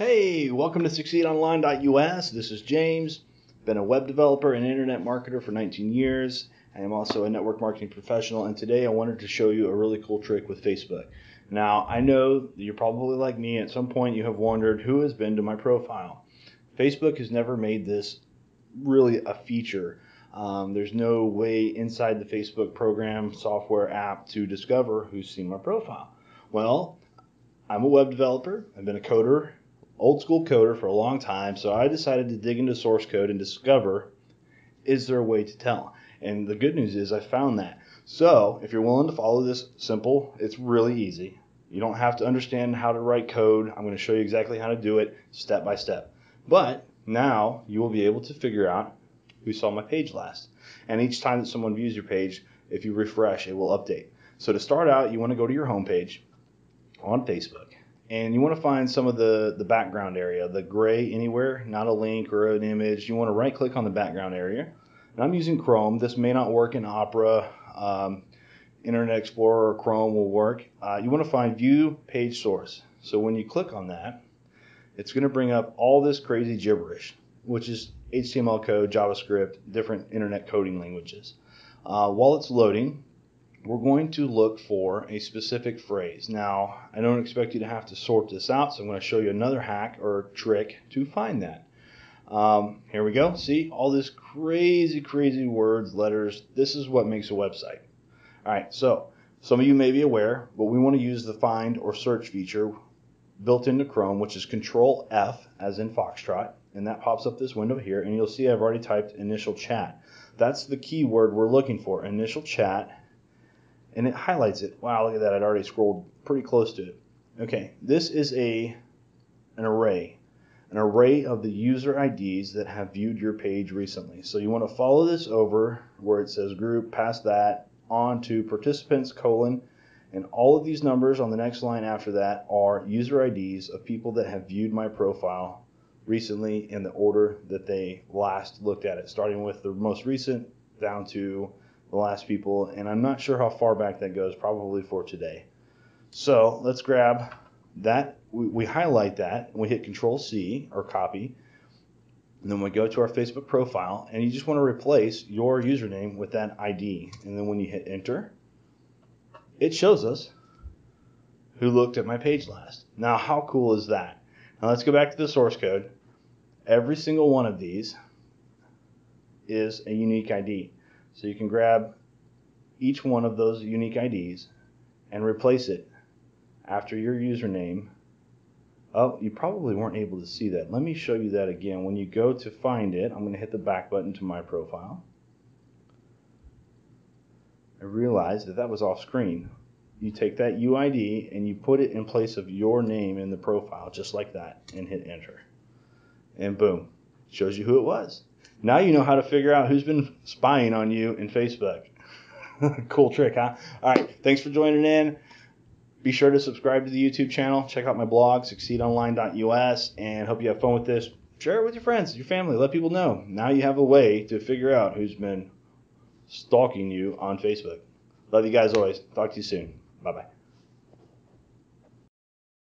Hey, welcome to succeedonline.us. This is James. Been a web developer and internet marketer for 19 years. I am also a network marketing professional, and today I wanted to show you a really cool trick with Facebook. Now, I know you're probably like me. At some point, you have wondered who has been to my profile. Facebook has never made this really a feature. Um, there's no way inside the Facebook program, software, app to discover who's seen my profile. Well, I'm a web developer. I've been a coder old school coder for a long time, so I decided to dig into source code and discover is there a way to tell? And the good news is I found that. So if you're willing to follow this simple, it's really easy. You don't have to understand how to write code. I'm going to show you exactly how to do it step by step. But now you will be able to figure out who saw my page last. And each time that someone views your page, if you refresh, it will update. So to start out, you want to go to your homepage on Facebook and you want to find some of the, the background area, the gray anywhere, not a link or an image. You want to right click on the background area. And I'm using Chrome. This may not work in Opera. Um, Internet Explorer or Chrome will work. Uh, you want to find View Page Source. So when you click on that, it's going to bring up all this crazy gibberish, which is HTML code, JavaScript, different internet coding languages. Uh, while it's loading, we're going to look for a specific phrase. Now, I don't expect you to have to sort this out, so I'm going to show you another hack or trick to find that. Um, here we go. See, all this crazy, crazy words, letters. This is what makes a website. All right, so some of you may be aware, but we want to use the find or search feature built into Chrome, which is Control F, as in Foxtrot, and that pops up this window here, and you'll see I've already typed initial chat. That's the keyword we're looking for, initial chat and it highlights it. Wow, look at that. I'd already scrolled pretty close to it. Okay, this is a an array, an array of the user IDs that have viewed your page recently. So you want to follow this over where it says group, past that, on to participants, colon, and all of these numbers on the next line after that are user IDs of people that have viewed my profile recently in the order that they last looked at it, starting with the most recent down to the last people, and I'm not sure how far back that goes, probably for today. So let's grab that, we, we highlight that, and we hit Control C or copy, and then we go to our Facebook profile, and you just want to replace your username with that ID. And then when you hit enter, it shows us who looked at my page last. Now, how cool is that? Now, let's go back to the source code. Every single one of these is a unique ID. So you can grab each one of those unique IDs and replace it after your username. Oh, you probably weren't able to see that. Let me show you that again. When you go to find it, I'm going to hit the back button to my profile. I realized that that was off screen. You take that UID and you put it in place of your name in the profile, just like that, and hit enter. And boom, shows you who it was. Now you know how to figure out who's been spying on you in Facebook. cool trick, huh? All right, thanks for joining in. Be sure to subscribe to the YouTube channel. Check out my blog, succeedonline.us, and hope you have fun with this. Share it with your friends, your family. Let people know. Now you have a way to figure out who's been stalking you on Facebook. Love you guys always. Talk to you soon. Bye bye.